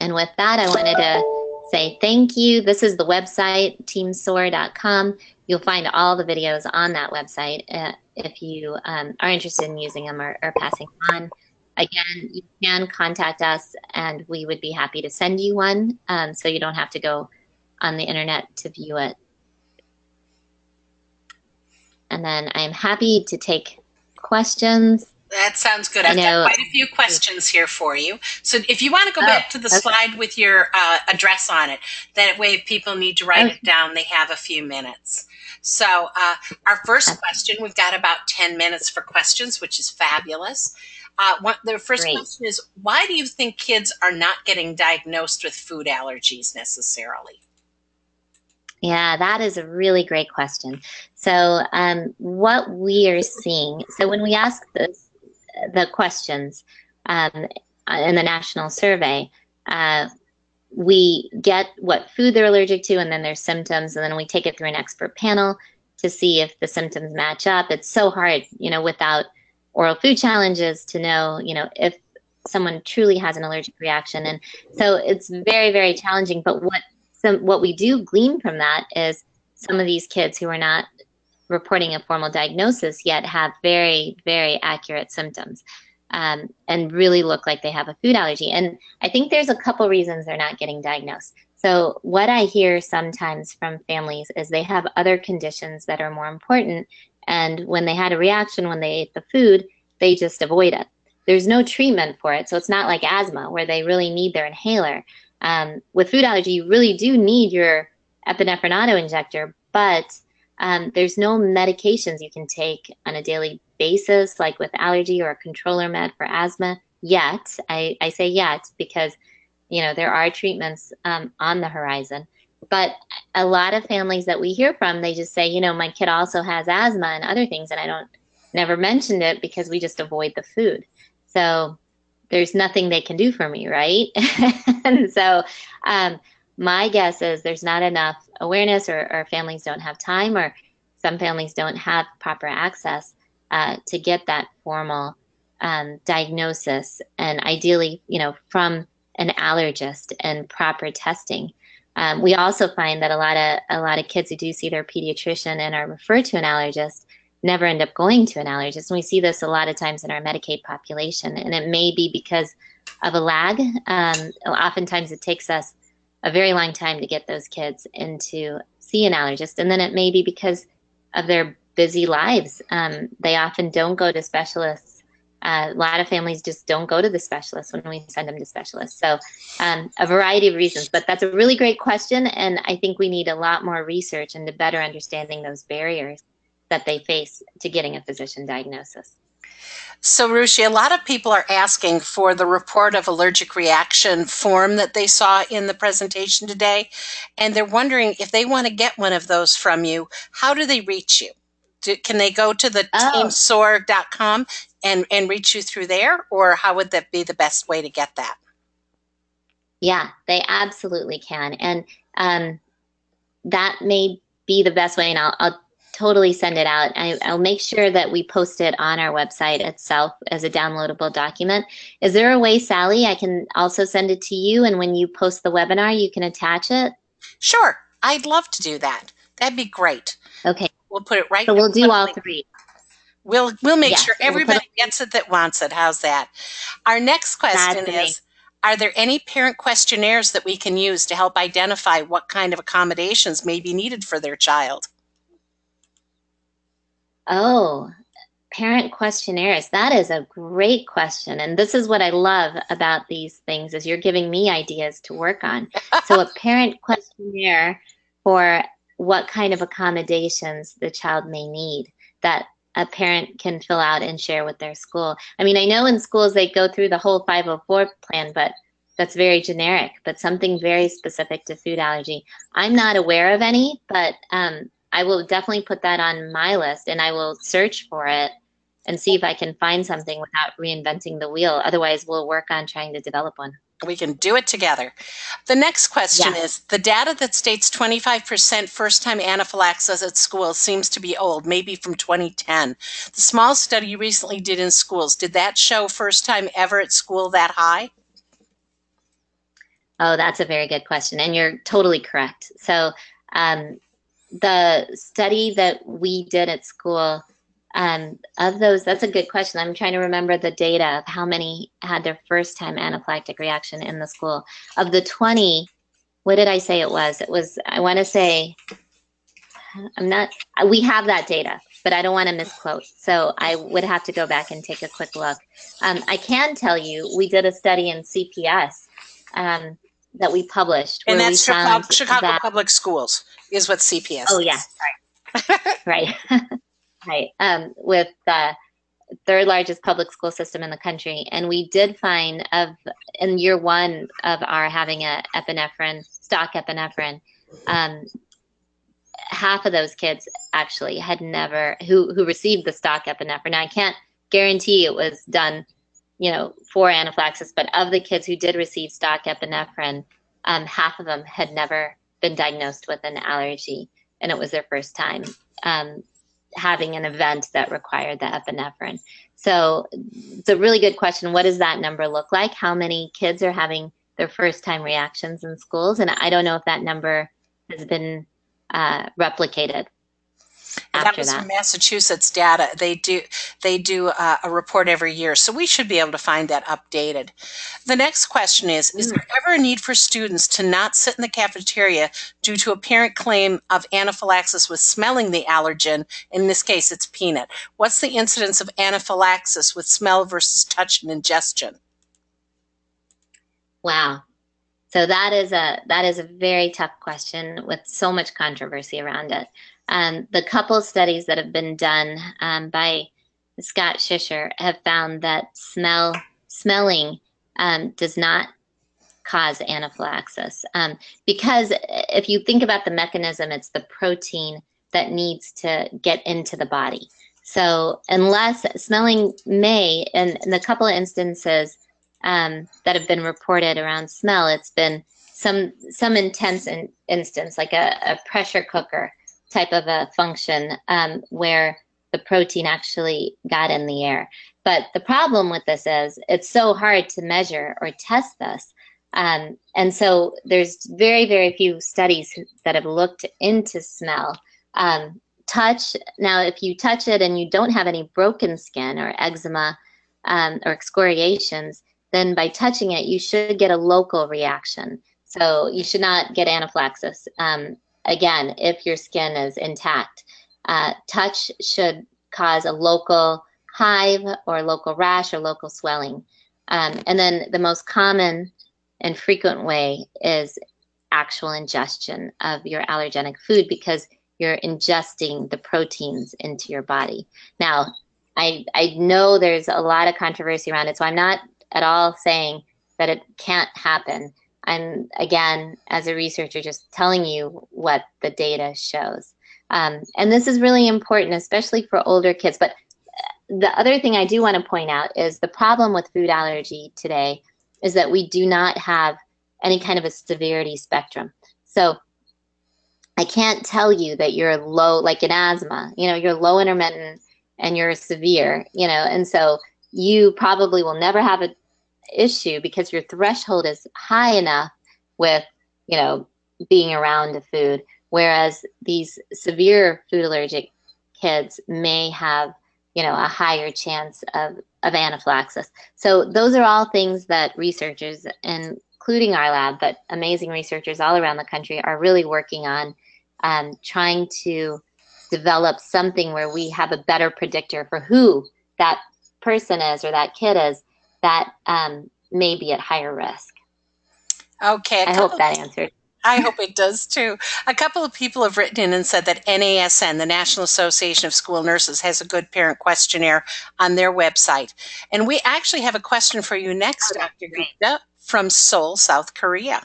And with that, I wanted to say thank you. This is the website, teamsoar.com. You'll find all the videos on that website uh, if you um, are interested in using them or, or passing on. Again, you can contact us and we would be happy to send you one um, so you don't have to go on the internet to view it. And then I'm happy to take questions. That sounds good. I I've got quite a few questions here for you. So if you want to go Oh, back to the okay. slide with your uh, address on it, that way if people need to write it down, they have a few minutes. So uh, our first question, we've got about 10 minutes for questions, which is fabulous. Uh, one, the first Great. question is, why do you think kids are not getting diagnosed with food allergies necessarily? Yeah, that is a really great question. So, um, what we are seeing, so when we ask the, the questions um, in the national survey, uh, we get what food they're allergic to and then their symptoms, and then we take it through an expert panel to see if the symptoms match up. It's so hard, you know, without oral food challenges to know, you know, if someone truly has an allergic reaction. And so it's very, very challenging. But what some what we do glean from that is some of these kids who are not reporting a formal diagnosis yet have very, very accurate symptoms. Um, and really look like they have a food allergy. And I think there's a couple reasons they're not getting diagnosed. So, what I hear sometimes from families is they have other conditions that are more important. And when they had a reaction when they ate the food, they just avoid it. There's no treatment for it. So, it's not like asthma where they really need their inhaler. Um, with food allergy, you really do need your epinephrine auto injector, but um, there's no medications you can take on a daily basis, like with allergy or a controller med for asthma yet. I, I say yet because you know there are treatments um, on the horizon. But a lot of families that we hear from they just say you know my kid also has asthma and other things and i don't never mentioned it because we just avoid the food. So there's nothing they can do for me right? And so um, my guess is there's not enough awareness or, or, families don't have time or some families don't have proper access uh, to get that formal um, diagnosis and ideally you know from an allergist and proper testing. Um, we also find that a lot of a lot of kids who do see their pediatrician and are referred to an allergist never end up going to an allergist. And we see this a lot of times in our Medicaid population, and it may be because of a lag. Um, oftentimes, it takes us a very long time to get those kids into see an allergist, and then it may be because of their busy lives. Um, they often don't go to specialists uh, a lot of families just don't go to the specialist when we send them to specialists. So, um, a variety of reasons. But that's a really great question, and I think we need a lot more research into better understanding those barriers that they face to getting a physician diagnosis. So, Ruchi, a lot of people are asking for the report of allergic reaction form that they saw in the presentation today, and they're wondering if they want to get one of those from you, how do they reach you? Do, can they go to the oh. teamsoar.com and and reach you through there or how would that be the best way to get that yeah they absolutely can and um, that may be the best way and i'll, I'll totally send it out. I, i'll make sure that we post it on our website itself as a downloadable document. Is there a way sally i can also send it to you? And when you post the webinar you can attach it? Sure. I'd love to do that. That'd be great. Okay. We'll put it right so we'll do all three. We'll we'll make yes, sure everybody we'll gets it that wants it. How's that? Our next question is are there any parent questionnaires that we can use to help identify what kind of accommodations may be needed for their child? Oh, parent questionnaires. That is a great question. And this is what I love about these things is you're giving me ideas to work on. so a parent questionnaire for what kind of accommodations the child may need that a parent can fill out and share with their school. I mean, I know in schools they go through the whole 504 plan, but that's very generic, but something very specific to food allergy. I'm not aware of any, but um, I will definitely put that on my list and I will search for it and see if I can find something without reinventing the wheel. Otherwise, we'll work on trying to develop one. We can do it together. The next question yeah. is the data that states 25% first time anaphylaxis at school seems to be old, maybe from 2010. The small study you recently did in schools, did that show first time ever at school that high? Oh, that's a very good question. And you're totally correct. So, um, the study that we did at school um, of those, that's a good question. I'm trying to remember the data of how many had their first time anaphylactic reaction in the school. Of the 20, what did I say it was? It was, I want to say, I'm not, we have that data, but I don't want to misquote. So I would have to go back and take a quick look. Um, I can tell you, we did a study in CPS um, that we published. And that's Chicago, Chicago that, Public Schools is what CPS Oh, yeah. right. Right. Um, with the third largest public school system in the country. And we did find of in year one of our having a epinephrine, stock epinephrine, um, half of those kids actually had never who who received the stock epinephrine. Now I can't guarantee it was done, you know, for anaphylaxis, but of the kids who did receive stock epinephrine, um, half of them had never been diagnosed with an allergy, and it was their first time um, having an event that required the epinephrine. So it's a really good question. What does that number look like? How many kids are having their first time reactions in schools? And I don't know if that number has been uh, replicated that was that. from Massachusetts data. They do they do uh, a report every year, so we should be able to find that updated. The next question is: mm. Is there ever a need for students to not sit in the cafeteria due to a parent claim of anaphylaxis with smelling the allergen? In this case, it's peanut. What's the incidence of anaphylaxis with smell versus touch and ingestion? Wow. So that is a that is a very tough question with so much controversy around it. Um, the couple studies that have been done um, by Scott Sicherer have found that smell smelling um, does not cause anaphylaxis um, because if you think about the mechanism, it's the protein that needs to get into the body. So unless smelling may, in, in the couple of instances um, that have been reported around smell, it's been some some intense in, instance, like a, a pressure cooker type of a function um, where the protein actually got in the air. But the problem with this is it's so hard to measure or test this. Um, and so there's very, very few studies that have looked into smell. Um, touch, now, if you touch it and you don't have any broken skin or eczema um, or excoriations, then by touching it, you should get a local reaction. So you should not get anaphylaxis. Again, if your skin is intact. Uh, touch should cause a local hive or local rash or local swelling. Um, and then the most common and frequent way is actual ingestion of your allergenic food because you're ingesting the proteins into your body. Now, I, I know there's a lot of controversy around it, so I'm not at all saying that it can't happen. I'm again, as a researcher, just telling you what the data shows. Um, and this is really important, especially for older kids. But the other thing I do want to point out is the problem with food allergy today is that we do not have any kind of a severity spectrum. So I can't tell you that you're low, like in asthma, you know, you're low intermittent and you're severe, you know, and so you probably will never have a issue because your threshold is high enough with, you know, being around a food. Whereas these severe food allergic kids may have, you know, a higher chance of, of anaphylaxis. So those are all things that researchers, including our lab, but amazing researchers all around the country are really working on um, trying to develop something where we have a better predictor for who that person is or that kid is that um, may be at higher risk. Okay. I hope that answered. I hope it does too. A couple of people have written in and said that NASN, the National Association of School Nurses, has a good parent questionnaire on their website. And we actually have a question for you next, Dr. Gupta from Seoul, South Korea.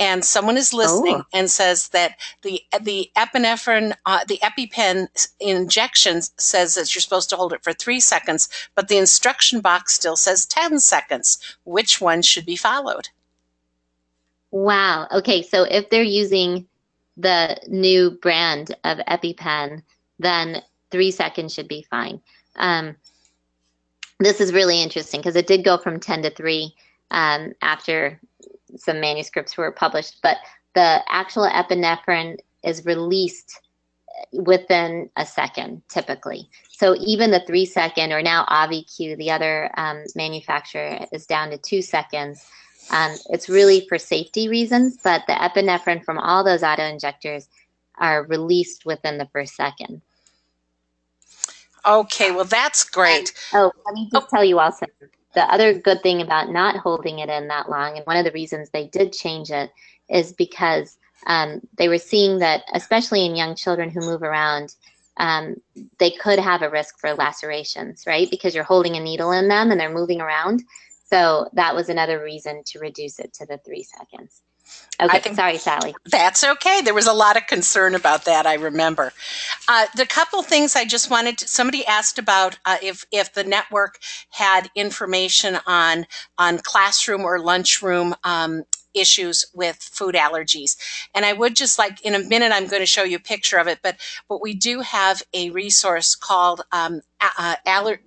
And someone is listening oh. and says that the the epinephrine, uh, the EpiPen injection says that you're supposed to hold it for three seconds, but the instruction box still says 10 seconds. Which one should be followed? Wow. Okay. So if they're using the new brand of EpiPen, then three seconds should be fine. Um, this is really interesting because it did go from 10 to 3 um, after some manuscripts were published, but the actual epinephrine is released within a second typically. So even the three second or now Auvi-Q, the other um, manufacturer, is down to two seconds. Um, it's really for safety reasons, but the epinephrine from all those auto injectors are released within the first second. Okay, well that's great. And, oh, let me just oh. tell you also the other good thing about not holding it in that long, and one of the reasons they did change it, is because um, they were seeing that, especially in young children who move around, um, they could have a risk for lacerations, right? Because you're holding a needle in them and they're moving around. So that was another reason to reduce it to the three seconds. Okay, I think- sorry, Sally. That's okay. There was a lot of concern about that. I remember. Uh, the couple things I just wanted. To, somebody asked about uh, if if the network had information on on classroom or lunchroom um, issues with food allergies, and I would just like in a minute I'm going to show you a picture of it. But but we do have a resource called um, uh, aller-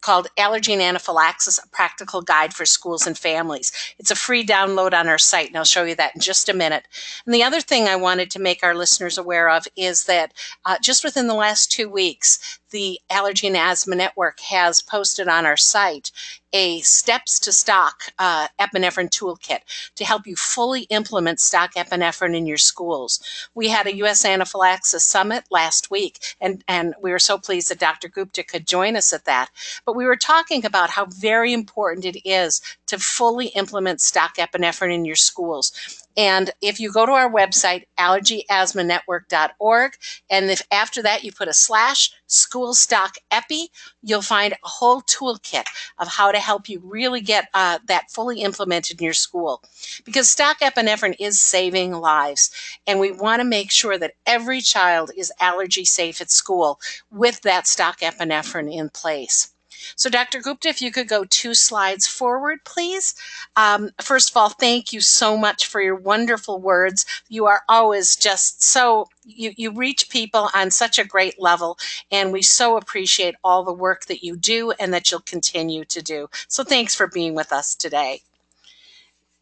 called Allergy and Anaphylaxis, a practical guide for schools and families. It's a free download on our site, and I'll show you that in just a minute. And the other thing I wanted to make our listeners aware of is that uh, just within the last two weeks, the Allergy and Asthma Network has posted on our site a steps to stock uh, epinephrine toolkit to help you fully implement stock epinephrine in your schools. We had a U.S. anaphylaxis summit last week, and, and we were so pleased that Dr. Gupta could join us at that. But we were talking about how very important it is to fully implement stock epinephrine in your schools. And if you go to our website, allergyasthmanetwork.org, and if after that you put a slash school stock epi, you'll find a whole toolkit of how to help you really get uh, that fully implemented in your school. Because stock epinephrine is saving lives, and we want to make sure that every child is allergy safe at school with that stock epinephrine in place. So, Dr. Gupta, if you could go two slides forward, please. Um, first of all, thank you so much for your wonderful words. You are always just so, you, you reach people on such a great level, and we so appreciate all the work that you do and that you'll continue to do. So, thanks for being with us today.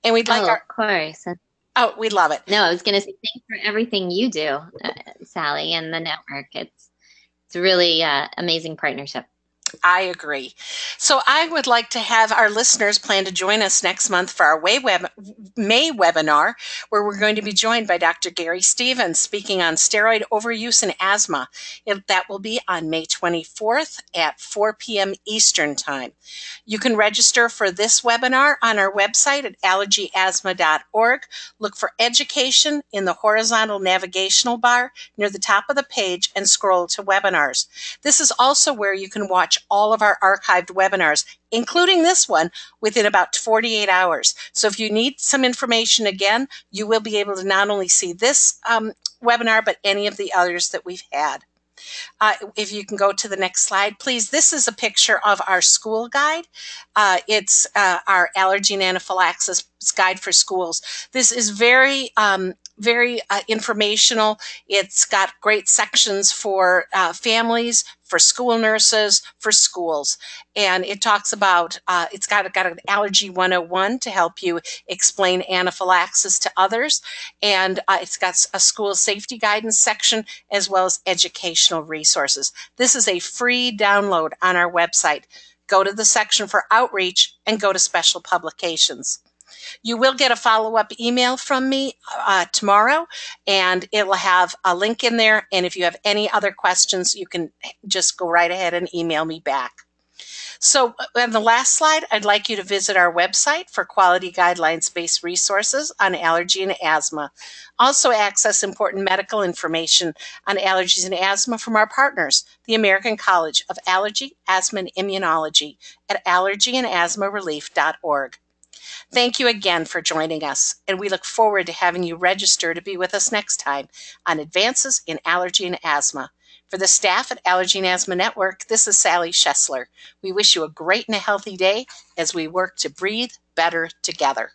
And we'd like oh, our, of course. oh, we love it. No, I was going to say thanks for everything you do, uh, Sally, and the network. It's it's really uh, amazing partnership. I agree. So I would like to have our listeners plan to join us next month for our May, web- May webinar, where we're going to be joined by Dr. Gary Stevens speaking on steroid overuse and asthma. That will be on May 24th at 4 p.m. Eastern Time. You can register for this webinar on our website at allergyasthma.org. Look for education in the horizontal navigational bar near the top of the page and scroll to webinars. This is also where you can watch all of our archived webinars, including this one, within about 48 hours. So if you need some information again, you will be able to not only see this um, webinar, but any of the others that we've had. Uh, if you can go to the next slide, please. This is a picture of our school guide. Uh, it's uh, our allergy and anaphylaxis guide for schools. This is very um, very uh, informational. It's got great sections for uh, families, for school nurses, for schools. And it talks about, uh, it's got, got an allergy 101 to help you explain anaphylaxis to others. And uh, it's got a school safety guidance section as well as educational resources. This is a free download on our website. Go to the section for outreach and go to special publications. You will get a follow up email from me uh, tomorrow, and it will have a link in there. And if you have any other questions, you can just go right ahead and email me back. So, on the last slide, I'd like you to visit our website for quality guidelines based resources on allergy and asthma. Also, access important medical information on allergies and asthma from our partners, the American College of Allergy, Asthma, and Immunology at allergyandasthmarelief.org. Thank you again for joining us, and we look forward to having you register to be with us next time on Advances in Allergy and Asthma. For the staff at Allergy and Asthma Network, this is Sally Schoessler. We wish you a great and a healthy day as we work to breathe better together.